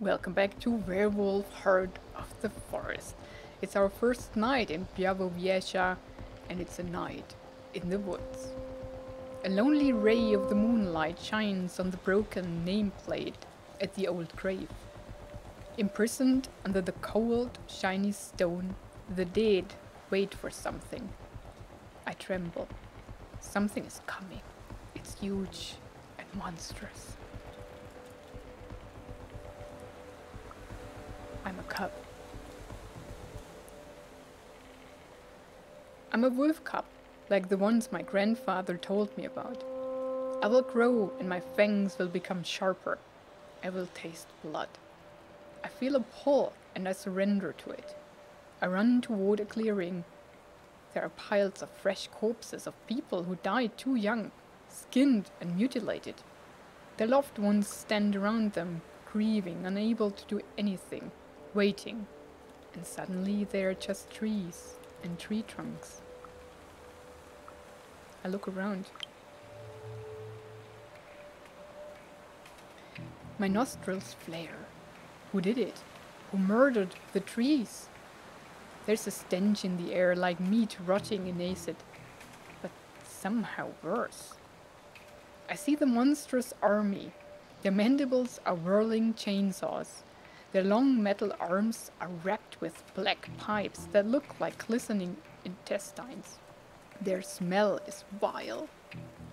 Welcome back to Werewolf Heart of the Forest. It's our first night in Piavo Vieja, and it's a night in the woods. A lonely ray of the moonlight shines on the broken nameplate at the old grave. Imprisoned under the cold, shiny stone, the dead wait for something. I tremble. Something is coming. It's huge and monstrous. I'm a wolf cub, like the ones my grandfather told me about. I will grow and my fangs will become sharper. I will taste blood. I feel a pull and I surrender to it. I run toward a clearing. There are piles of fresh corpses of people who died too young, skinned and mutilated. Their loved ones stand around them, grieving, unable to do anything waiting, and suddenly they are just trees and tree trunks. I look around. My nostrils flare. Who did it? Who murdered the trees? There's a stench in the air like meat rotting in acid, but somehow worse. I see the monstrous army. Their mandibles are whirling chainsaws. Their long metal arms are wrapped with black pipes that look like glistening intestines. Their smell is vile.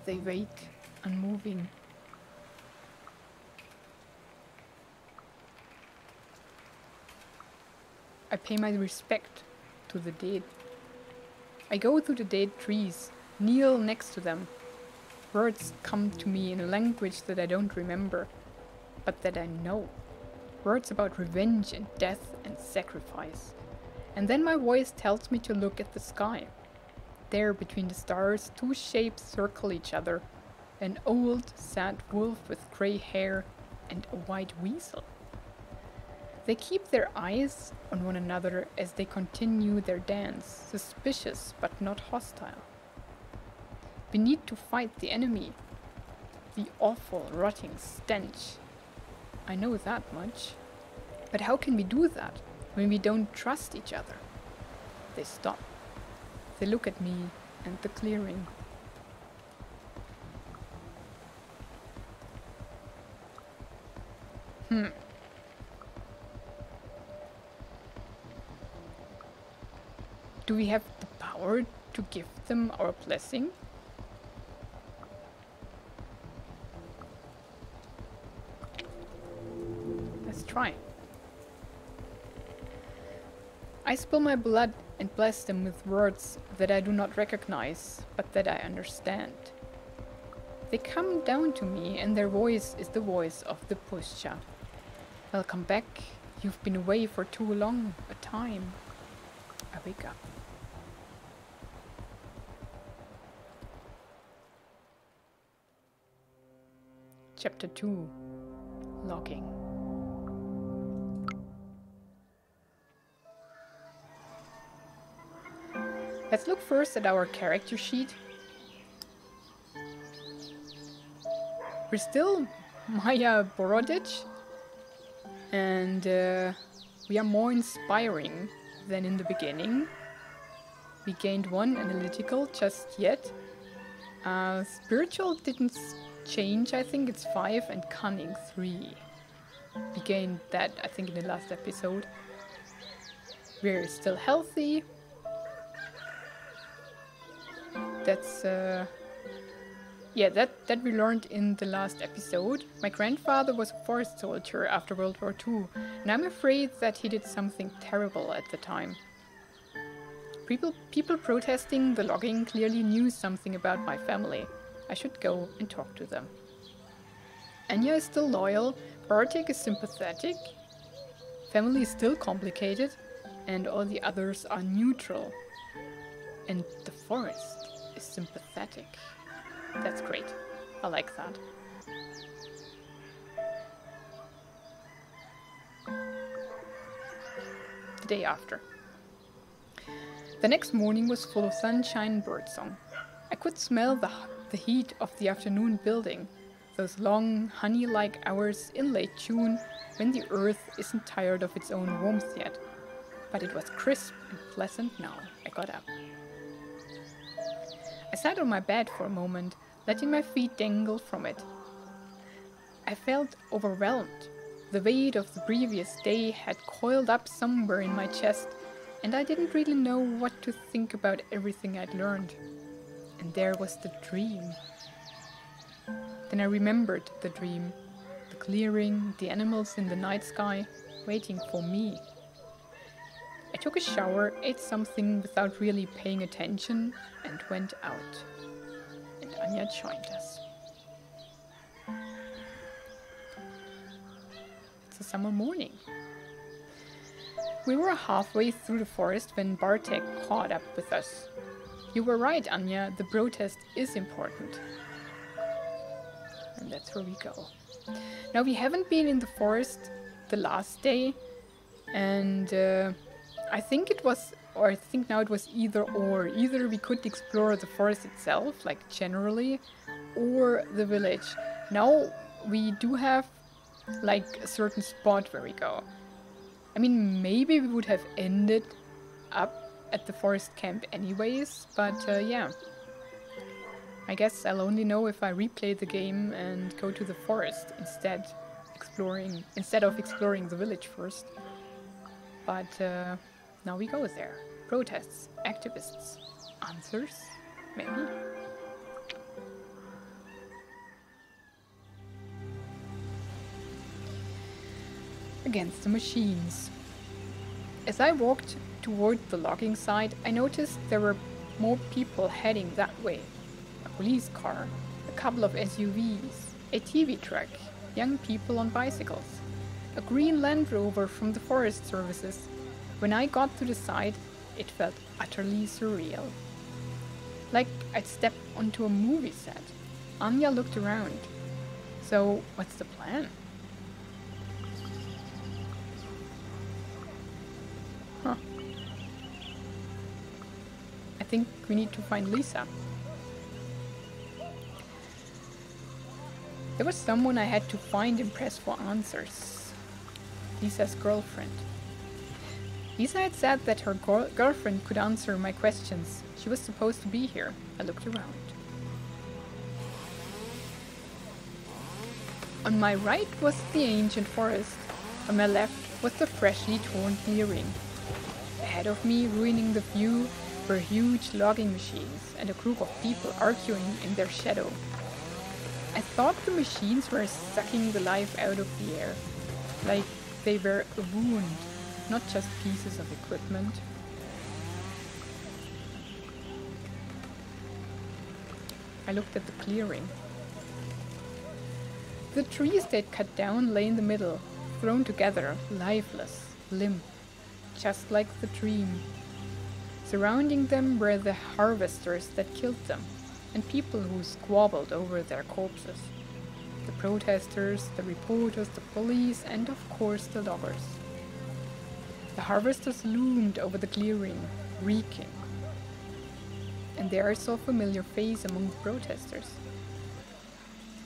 They wait, unmoving. I pay my respect to the dead. I go to the dead trees, kneel next to them. Words come to me in a language that I don't remember, but that I know. Words about revenge and death and sacrifice. And then my voice tells me to look at the sky. There, between the stars, two shapes circle each other an old, sad wolf with grey hair and a white weasel. They keep their eyes on one another as they continue their dance, suspicious but not hostile. We need to fight the enemy, the awful, rotting stench. I know that much. But how can we do that when we don't trust each other? They stop. They look at me and the clearing. Hmm. Do we have the power to give them our blessing? Let's. I spill my blood and bless them with words that I do not recognize, but that I understand. They come down to me, and their voice is the voice of the Puszcza. Welcome back. You've been away for too long a time. I wake up. Chapter 2 Logging. Let's look first at our character sheet. We're still Maia Boroditch, and uh, we are more inspiring than in the beginning. We gained one analytical just yet. Uh, spiritual didn't change, I think it's five, and cunning three. We gained that, I think, in the last episode. We're still healthy. That's uh, yeah, that that we learned in the last episode. My grandfather was a forest soldier after World War II, and I'm afraid that he did something terrible at the time. People people protesting the logging clearly knew something about my family. I should go and talk to them. Anya is still loyal, Bartek is sympathetic, family is still complicated, and all the others are neutral. And the forest is sympathetic. That's great. I like that. The day after. The next morning was full of sunshine and birdsong. I could smell the, the heat of the afternoon building. Those long, honey like hours in late June when the earth isn't tired of its own warmth yet. But it was crisp and pleasant now I got up. I sat on my bed for a moment, letting my feet dangle from it. I felt overwhelmed. The weight of the previous day had coiled up somewhere in my chest, and I didn't really know what to think about everything I'd learned. And there was the dream. Then I remembered the dream the clearing, the animals in the night sky, waiting for me. Took a shower, ate something without really paying attention, and went out. And Anya joined us. It's a summer morning. We were halfway through the forest when Bartek caught up with us. You were right, Anya, the protest is important. And that's where we go. Now, we haven't been in the forest the last day, and uh, I think it was, or I think now it was either or. Either we could explore the forest itself, like generally, or the village. Now we do have like a certain spot where we go. I mean, maybe we would have ended up at the forest camp anyways, but uh, yeah. I guess I'll only know if I replay the game and go to the forest instead, exploring instead of exploring the village first. But uh, now we go there. Protests, activists, answers, maybe. Against the machines. As I walked toward the logging site, I noticed there were more people heading that way. A police car, a couple of SUVs, a TV truck, young people on bicycles, a green Land Rover from the Forest Services, when I got to the site, it felt utterly surreal. Like I'd stepped onto a movie set. Anya looked around. So, what's the plan? Huh. I think we need to find Lisa. There was someone I had to find and press for answers. Lisa's girlfriend. Lisa had said that her girlfriend could answer my questions. She was supposed to be here. I looked around. On my right was the ancient forest. On my left was the freshly torn clearing. Ahead of me, ruining the view, were huge logging machines and a group of people arguing in their shadow. I thought the machines were sucking the life out of the air, like they were a wound not just pieces of equipment. I looked at the clearing. The trees they'd cut down lay in the middle, thrown together, lifeless, limp, just like the dream. Surrounding them were the harvesters that killed them, and people who squabbled over their corpses. The protesters, the reporters, the police, and of course the loggers. The harvesters loomed over the clearing, reeking. And there I saw a familiar face among the protesters.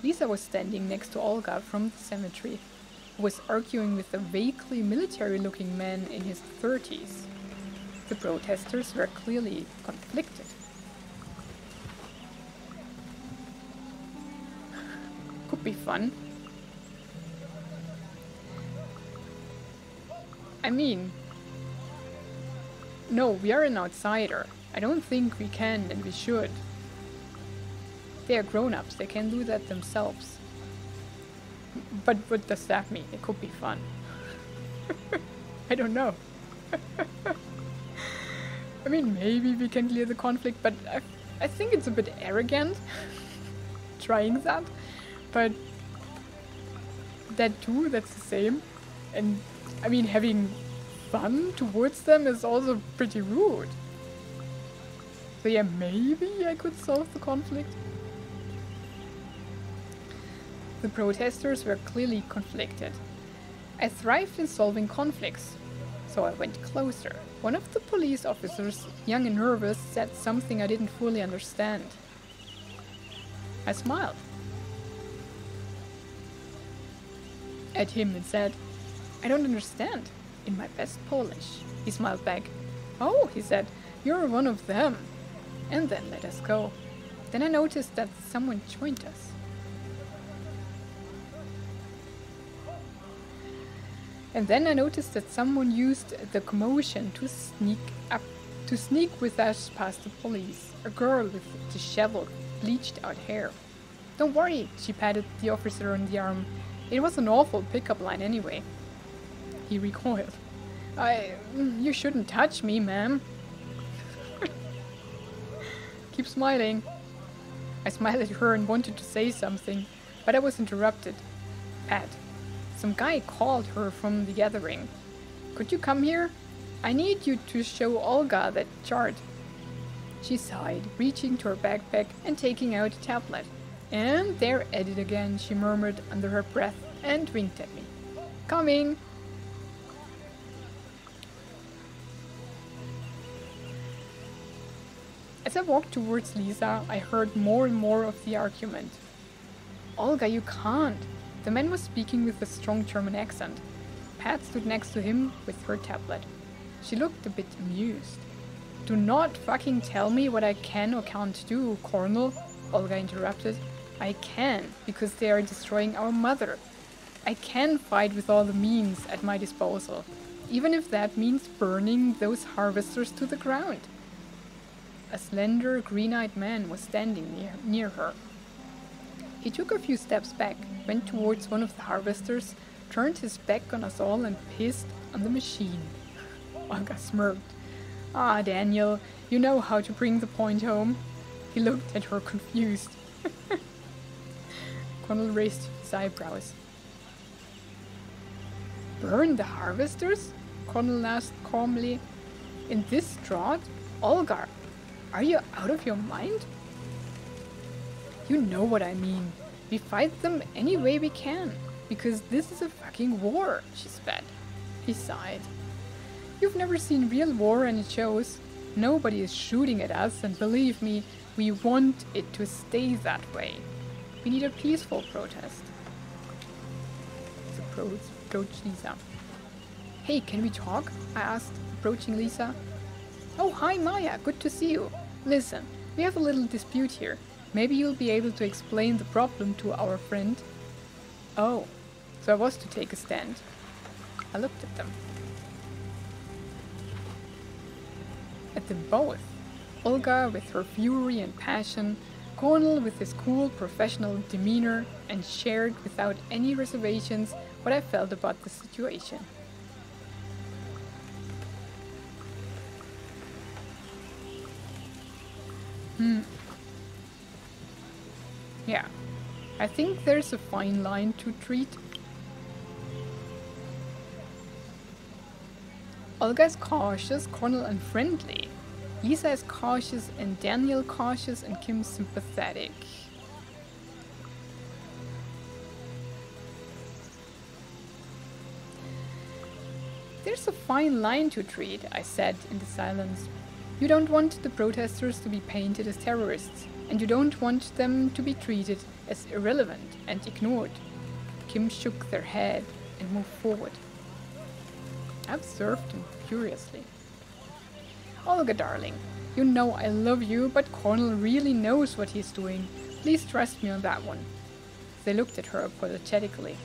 Lisa was standing next to Olga from the cemetery, who was arguing with a vaguely military-looking man in his 30s. The protesters were clearly conflicted. Could be fun. I mean, no, we are an outsider. I don't think we can and we should. They are grown-ups, they can do that themselves. But what does that mean? It could be fun. I don't know. I mean, maybe we can clear the conflict, but I, I think it's a bit arrogant trying that. But that too, that's the same. And I mean, having fun towards them is also pretty rude. So yeah, maybe I could solve the conflict. The protesters were clearly conflicted. I thrived in solving conflicts, so I went closer. One of the police officers, young and nervous, said something I didn't fully understand. I smiled. at him and said, I don't understand. In my best Polish. He smiled back. Oh, he said, you're one of them. And then let us go. Then I noticed that someone joined us. And then I noticed that someone used the commotion to sneak up, to sneak with us past the police. A girl with disheveled, bleached out hair. Don't worry, she patted the officer on the arm. It was an awful pickup line anyway. He recoiled. I. You shouldn't touch me, ma'am. Keep smiling. I smiled at her and wanted to say something, but I was interrupted. Pat, some guy called her from the gathering. Could you come here? I need you to show Olga that chart. She sighed, reaching to her backpack and taking out a tablet. And there at it again, she murmured under her breath and winked at me. Coming! As I walked towards Lisa, I heard more and more of the argument. Olga, you can't. The man was speaking with a strong German accent. Pat stood next to him with her tablet. She looked a bit amused. Do not fucking tell me what I can or can't do, Cornel, Olga interrupted. I can, because they are destroying our mother. I can fight with all the means at my disposal, even if that means burning those harvesters to the ground. A slender, green eyed man was standing near, near her. He took a few steps back, went towards one of the harvesters, turned his back on us all, and pissed on the machine. Olga smirked. Ah, Daniel, you know how to bring the point home. He looked at her confused. Cornel raised his eyebrows. Burn the harvesters? Cornel asked calmly. In this drought? Olga, are you out of your mind? You know what I mean. We fight them any way we can. Because this is a fucking war, she spat. He sighed. You've never seen real war and it shows. Nobody is shooting at us, and believe me, we want it to stay that way. We need a peaceful protest. Approach Lisa. Hey, can we talk? I asked, approaching Lisa. Oh, hi Maia, good to see you. Listen, we have a little dispute here. Maybe you'll be able to explain the problem to our friend. Oh, so I was to take a stand. I looked at them. At them both. Olga with her fury and passion, Cornel with his cool professional demeanor, and shared without any reservations what I felt about the situation. Hmm. Yeah. I think there's a fine line to treat. Olga is cautious, Cornel unfriendly. Lisa is cautious and Daniel cautious and Kim sympathetic. There's a fine line to treat, I said in the silence. You don't want the protesters to be painted as terrorists, and you don't want them to be treated as irrelevant and ignored. Kim shook their head and moved forward. I observed him curiously. Olga, darling, you know I love you, but Cornel really knows what he's doing. Please trust me on that one. They looked at her apologetically.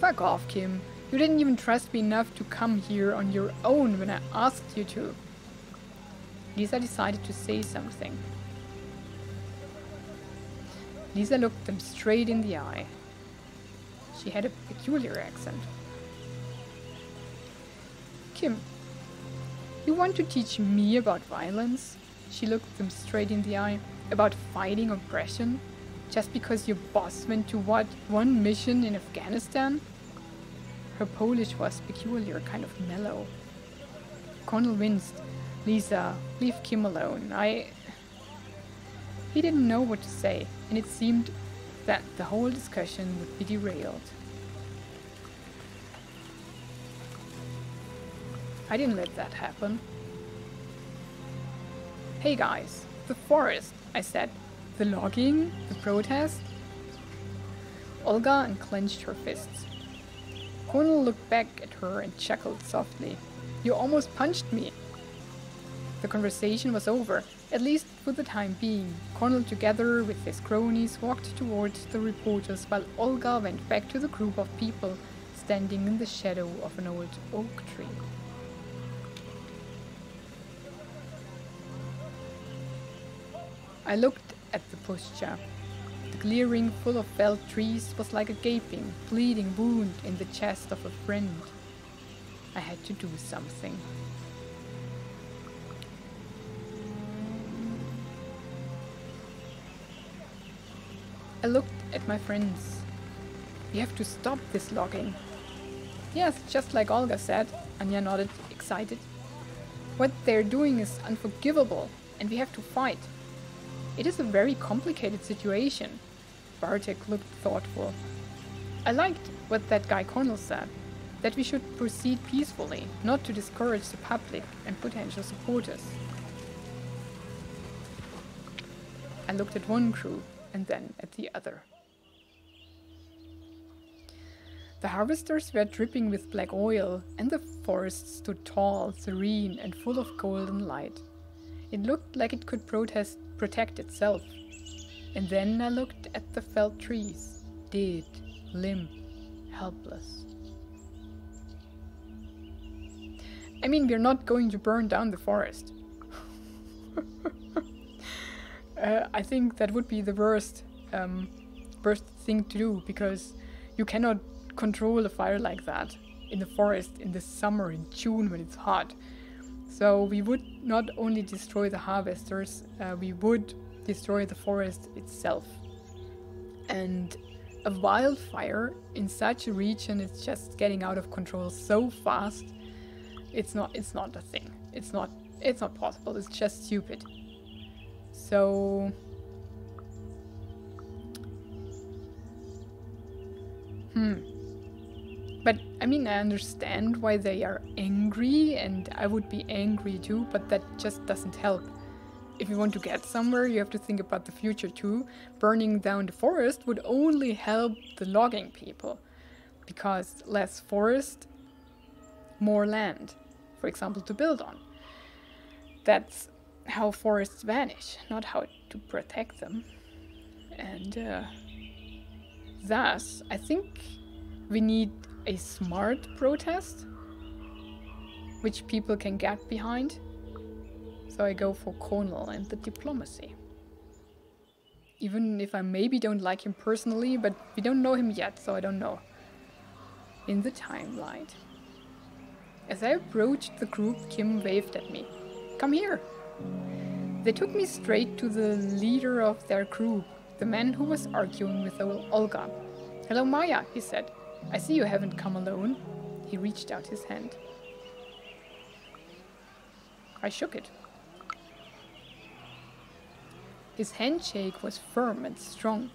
Fuck off, Kim. You didn't even trust me enough to come here on your own when I asked you to. Lisa decided to say something. Lisa looked them straight in the eye. She had a peculiar accent. Kim, you want to teach me about violence? She looked them straight in the eye. About fighting oppression? Just because your boss went to what, one mission in Afghanistan? Her Polish was peculiar, kind of mellow. Cornel winced. Lisa, uh, leave Kim alone. I. He didn't know what to say, and it seemed that the whole discussion would be derailed. I didn't let that happen. Hey guys, the forest, I said. The logging? The protest? Olga unclenched her fists. Cornel looked back at her and chuckled softly. You almost punched me. The conversation was over, at least for the time being. Cornel, together with his cronies, walked towards the reporters while Olga went back to the group of people standing in the shadow of an old oak tree. I looked at the puszcza. The clearing full of felled trees was like a gaping, bleeding wound in the chest of a friend. I had to do something. I looked at my friends. We have to stop this logging. Yes, just like Olga said, Anya nodded, excited. What they're doing is unforgivable, and we have to fight. It is a very complicated situation. Bartek looked thoughtful. I liked what that guy Cornel said, that we should proceed peacefully, not to discourage the public and potential supporters. I looked at one crew and then at the other. The harvesters were dripping with black oil, and the forest stood tall, serene, and full of golden light. It looked like it could protest, protect itself. And then I looked at the felled trees, dead, limp, helpless. I mean, we're not going to burn down the forest. uh, I think that would be the worst, um, worst thing to do because you cannot control a fire like that in the forest in the summer in June when it's hot. So we would not only destroy the harvesters, uh, we would destroy the forest itself. And a wildfire in such a region is just getting out of control so fast. It's not it's not a thing. It's not it's not possible. It's just stupid. So Hmm. But I mean, I understand why they are angry, and I would be angry too, but that just doesn't help. If you want to get somewhere, you have to think about the future too. Burning down the forest would only help the logging people, because less forest, more land, for example, to build on. That's how forests vanish, not how to protect them. And uh, thus, I think we need a smart protest, which people can get behind. So I go for Cornel and the diplomacy. Even if I maybe don't like him personally, but we don't know him yet, so I don't know. In the timeline. As I approached the group, Kim waved at me. Come here! They took me straight to the leader of their group, the man who was arguing with Olga. Hello, Maia, he said. I see you haven't come alone. He reached out his hand. I shook it. His handshake was firm and strong.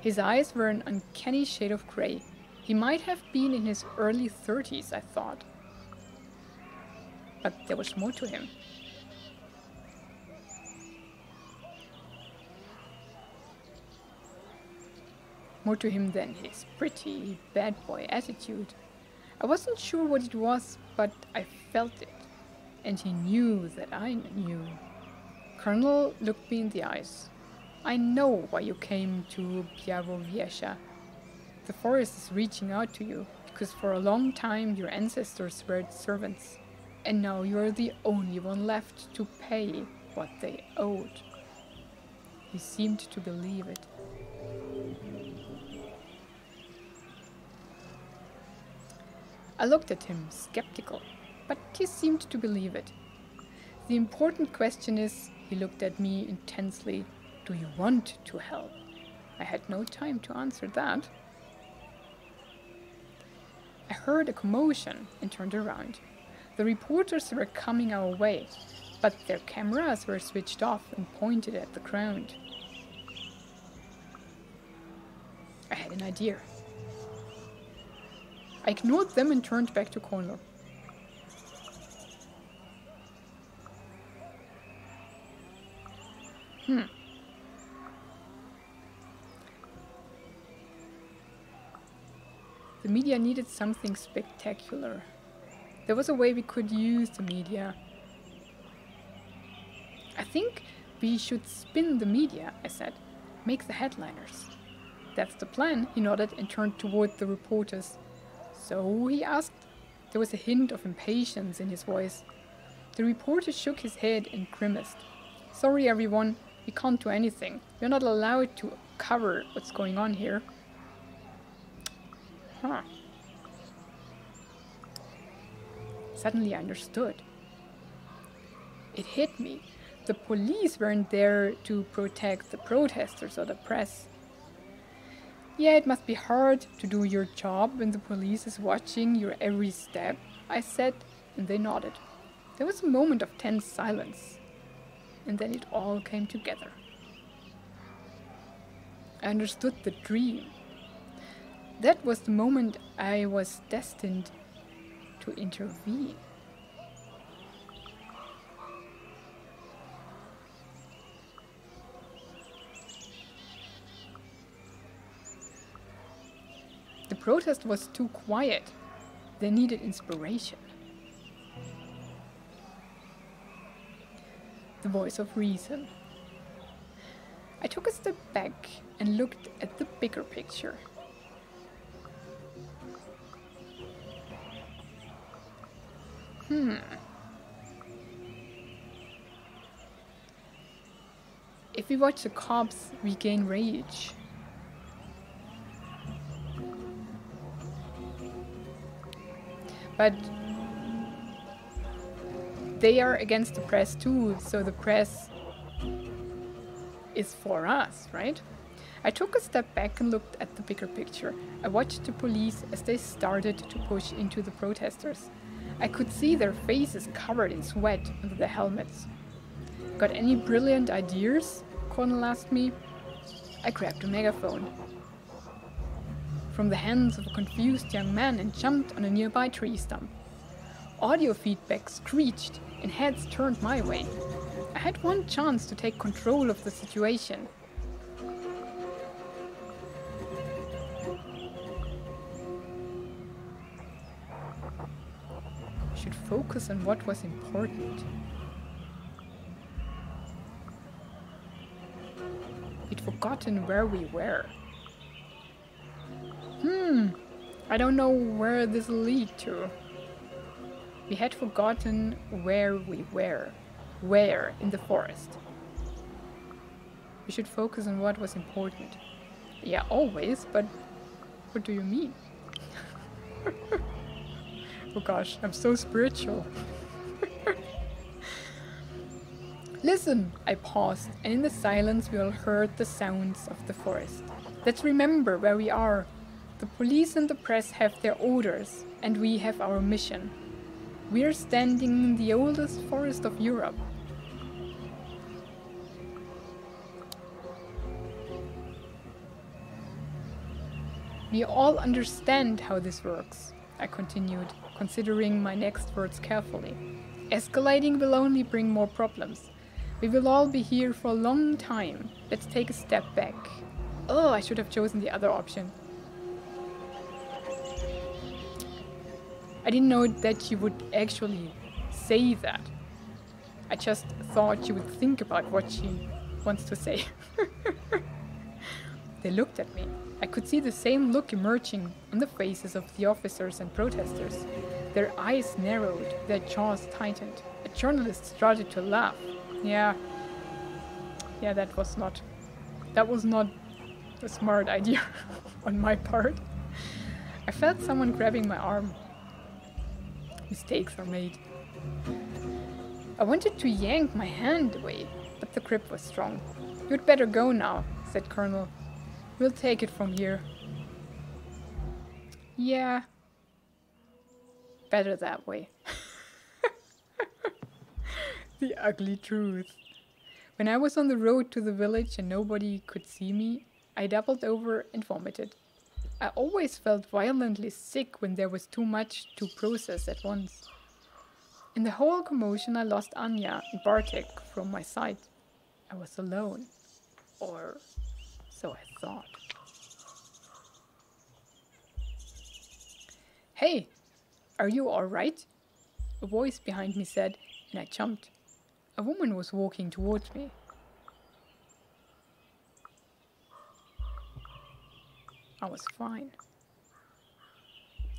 His eyes were an uncanny shade of grey. He might have been in his early 30s, I thought. But there was more to him. More to him than his pretty bad boy attitude. I wasn't sure what it was, but I felt it, and he knew that I knew. Cornel looked me in the eyes. I know why you came to Białowieża. The forest is reaching out to you, because for a long time your ancestors were its servants, and now you are the only one left to pay what they owed. He seemed to believe it. I looked at him, skeptical, but he seemed to believe it. The important question is, he looked at me intensely, do you want to help? I had no time to answer that. I heard a commotion and turned around. The reporters were coming our way, but their cameras were switched off and pointed at the ground. I had an idea. I ignored them and turned back to Cornel. Hmm. The media needed something spectacular. There was a way we could use the media. I think we should spin the media, I said. Make the headliners. That's the plan, he nodded and turned toward the reporters. So, he asked. There was a hint of impatience in his voice. The reporter shook his head and grimaced. Sorry, everyone, we can't do anything. We're not allowed to cover what's going on here. Huh. Suddenly I understood. It hit me. The police weren't there to protect the protesters or the press. Yeah, it must be hard to do your job when the police is watching your every step, I said, and they nodded. There was a moment of tense silence, and then it all came together. I understood the dream. That was the moment I was destined to intervene. Protest was too quiet. They needed inspiration. The voice of reason. I took a step back and looked at the bigger picture. Hmm. If we watch the cops, we gain rage. But they are against the press too, so the press is for us, right? I took a step back and looked at the bigger picture. I watched the police as they started to push into the protesters. I could see their faces covered in sweat under the helmets. Got any brilliant ideas? Cornel asked me. I grabbed a megaphone from the hands of a confused young man and jumped on a nearby tree stump. Audio feedback screeched and heads turned my way. I had one chance to take control of the situation. I should focus on what was important. We'd forgotten where we were. Hmm, I don't know where this will lead to. We had forgotten where we were. Where in the forest. We should focus on what was important. Yeah, always, but what do you mean? oh gosh, I'm so spiritual. Listen, I paused, and in the silence we all heard the sounds of the forest. Let's remember where we are, the police and the press have their orders, and we have our mission. We are standing in the oldest forest of Europe. We all understand how this works, I continued, considering my next words carefully. Escalating will only bring more problems. We will all be here for a long time. Let's take a step back. Oh, I should have chosen the other option. I didn't know that she would actually say that. I just thought she would think about what she wants to say. they looked at me. I could see the same look emerging on the faces of the officers and protesters. Their eyes narrowed, their jaws tightened. A journalist started to laugh. Yeah. Yeah, that was not that was not a smart idea on my part. I felt someone grabbing my arm mistakes are made. I wanted to yank my hand away, but the grip was strong. You'd better go now, said Cornel. We'll take it from here. Yeah. Better that way. the ugly truth. When I was on the road to the village and nobody could see me, I doubled over and vomited. I always felt violently sick when there was too much to process at once. In the whole commotion, I lost Anya and Bartek from my sight. I was alone. Or so I thought. Hey, are you alright? A voice behind me said, and I jumped. A woman was walking towards me. I was fine.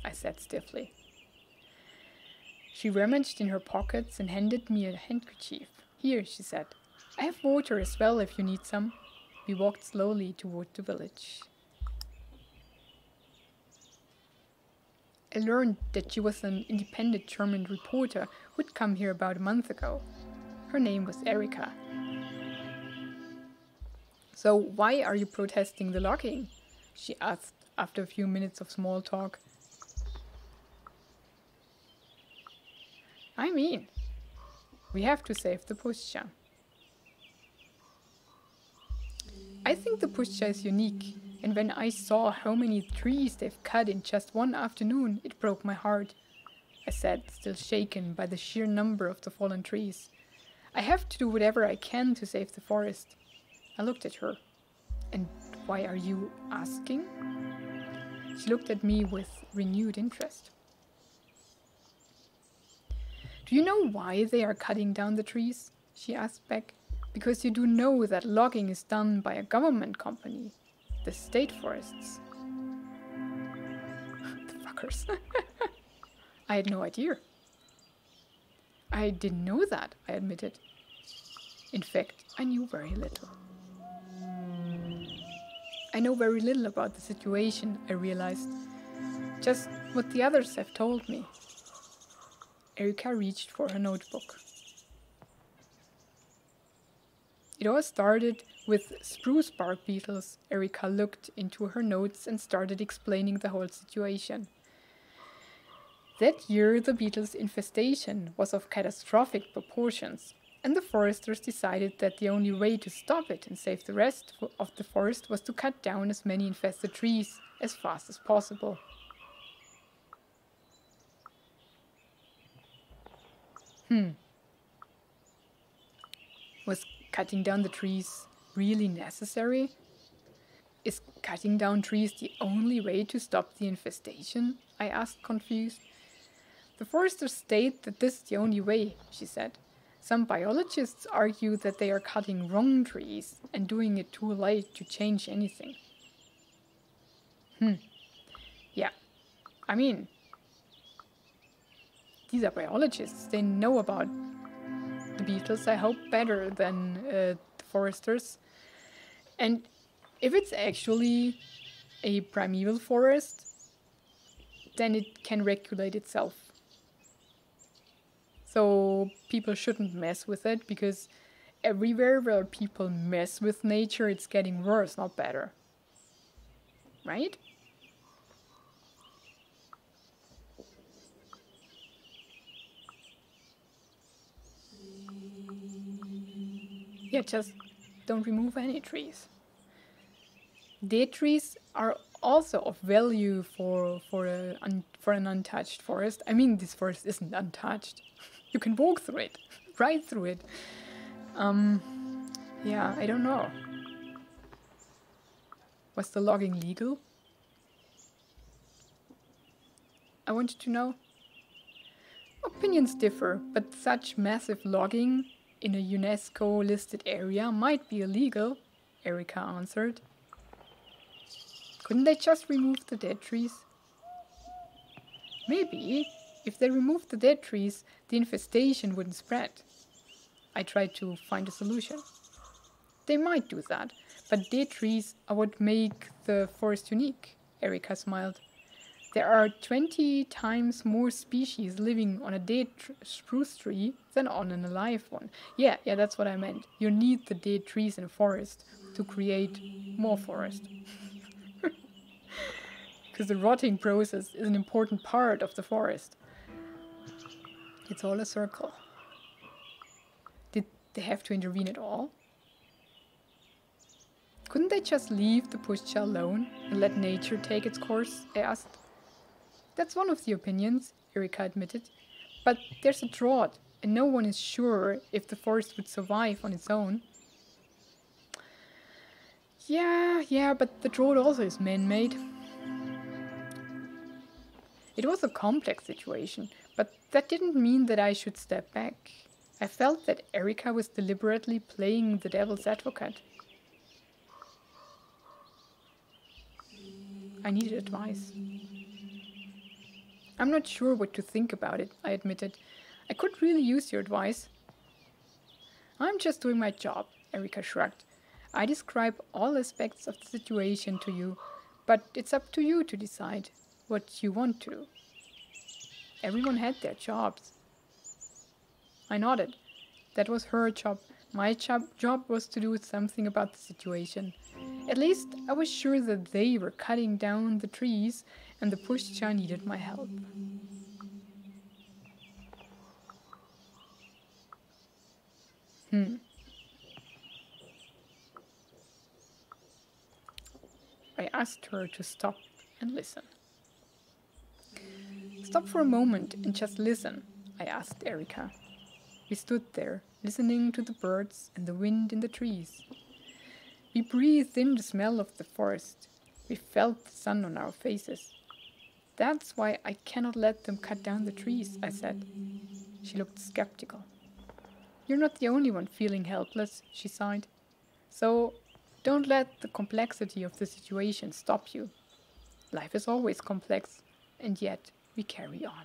I said stiffly. She rummaged in her pockets and handed me a handkerchief. Here, she said. I have water as well if you need some. We walked slowly toward the village. I learned that she was an independent German reporter who'd come here about a month ago. Her name was Erika. So, why are you protesting the logging? She asked after a few minutes of small talk. I mean, we have to save the puszcza. I think the puszcza is unique, and when I saw how many trees they've cut in just one afternoon, it broke my heart. I said, still shaken by the sheer number of the fallen trees. I have to do whatever I can to save the forest. I looked at her. And why are you asking? She looked at me with renewed interest. Do you know why they are cutting down the trees? She asked back. Because you do know that logging is done by a government company, the state forests. the fuckers. I had no idea. I didn't know that, I admitted. In fact, I knew very little. I know very little about the situation, I realized. Just what the others have told me. Erika reached for her notebook. It all started with spruce bark beetles. Erika looked into her notes and started explaining the whole situation. That year, the beetles' infestation was of catastrophic proportions, and the foresters decided that the only way to stop it and save the rest of the forest was to cut down as many infested trees as fast as possible. Hmm. Was cutting down the trees really necessary? Is cutting down trees the only way to stop the infestation? I asked, confused. The foresters state that this is the only way, she said. Some biologists argue that they are cutting wrong trees and doing it too late to change anything. Hmm. Yeah. I mean, these are biologists. They know about the beetles, I hope, better than uh, the foresters. And if it's actually a primeval forest, then it can regulate itself. So people shouldn't mess with it because everywhere where people mess with nature, it's getting worse, not better. Right? Yeah, just don't remove any trees. Dead trees are also of value for for a for an untouched forest. I mean, this forest isn't untouched. You can walk through it, ride through it. Um, yeah, I don't know. Was the logging legal? I wanted to know. Opinions differ, but such massive logging in a UNESCO listed area might be illegal, Erika answered. Couldn't they just remove the dead trees? Maybe. If they removed the dead trees, the infestation wouldn't spread. I tried to find a solution. They might do that, but dead trees are what make the forest unique, Erika smiled. There are 20 times more species living on a dead tr- spruce tree than on an alive one. Yeah, yeah, that's what I meant. You need the dead trees in a forest to create more forest. Because the rotting process is an important part of the forest. It's all a circle. Did they have to intervene at all? Couldn't they just leave the puszcza alone and let nature take its course? I asked. That's one of the opinions, Erika admitted. But there's a drought, and no one is sure if the forest would survive on its own. Yeah, yeah, but the drought also is man made. It was a complex situation, but that didn't mean that I should step back. I felt that Erika was deliberately playing the devil's advocate. I needed advice. I'm not sure what to think about it, I admitted. I could really use your advice. I'm just doing my job, Erika shrugged. I describe all aspects of the situation to you, but it's up to you to decide what you want to. Everyone had their jobs. I nodded. That was her job. My job, job was to do something about the situation. At least I was sure that they were cutting down the trees and the puszcza needed my help. Hmm. I asked her to stop and listen. Stop for a moment and just listen, I asked Erika. We stood there, listening to the birds and the wind in the trees. We breathed in the smell of the forest. We felt the sun on our faces. That's why I cannot let them cut down the trees, I said. She looked skeptical. You're not the only one feeling helpless, she sighed. So don't let the complexity of the situation stop you. Life is always complex, and yet we carry on.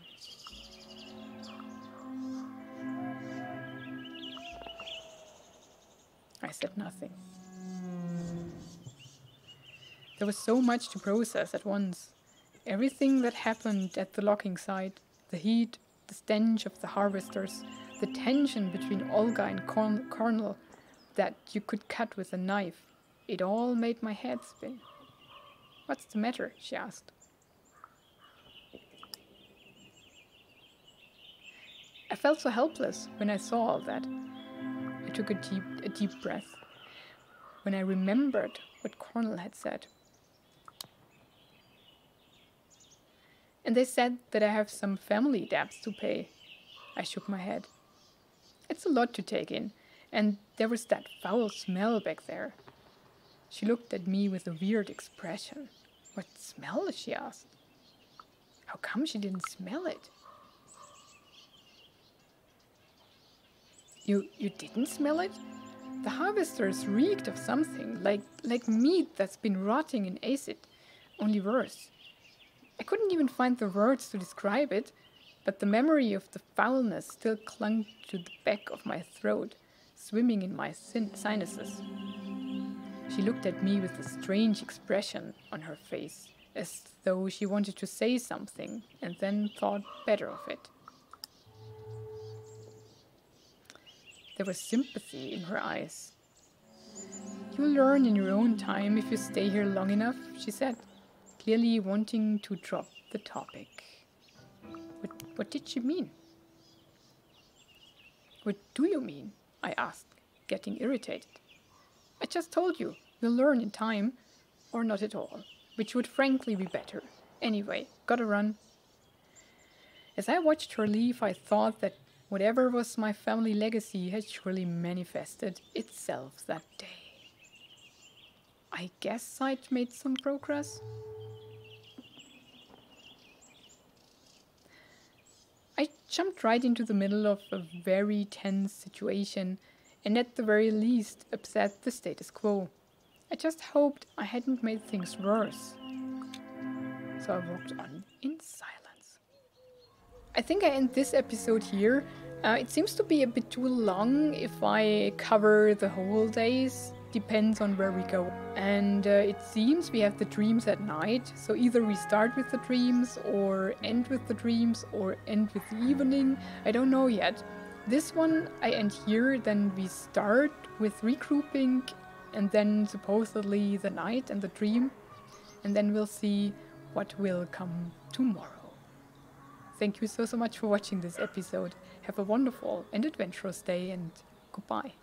I said nothing. There was so much to process at once. Everything that happened at the logging site, the heat, the stench of the harvesters, the tension between Olga and Cornel that you could cut with a knife, it all made my head spin. What's the matter? she asked. Felt so helpless when I saw all that. I took a deep, a deep breath when I remembered what Cornel had said. And they said that I have some family debts to pay. I shook my head. It's a lot to take in, and there was that foul smell back there. She looked at me with a weird expression. What smell? she asked. How come she didn't smell it? You you didn't smell it? The harvesters reeked of something, like like meat that's been rotting in acid, only worse. I couldn't even find the words to describe it, but the memory of the foulness still clung to the back of my throat, swimming in my sin- sinuses. She looked at me with a strange expression on her face, as though she wanted to say something and then thought better of it. There was sympathy in her eyes. You'll learn in your own time if you stay here long enough, she said clearly wanting to drop the topic. What, what did she mean? What do you mean? I asked, getting irritated. I just told you, you'll learn in time, or not at all, which would frankly be better. Anyway, gotta run. As I watched her leave, I thought that whatever was my family legacy had surely manifested itself that day. I guess I'd made some progress. I jumped right into the middle of a very tense situation and at the very least upset the status quo. I just hoped I hadn't made things worse. So I walked on in silence. I think I end this episode here. Uh, it seems to be a bit too long if I cover the whole days depends on where we go. And uh, it seems we have the dreams at night, so either we start with the dreams, or end with the dreams, or end with the evening. I don't know yet. This one I end here, then we start with regrouping, and then supposedly the night and the dream, and then we'll see what will come tomorrow. Thank you so, so much for watching this episode. Have a wonderful and adventurous day, and goodbye.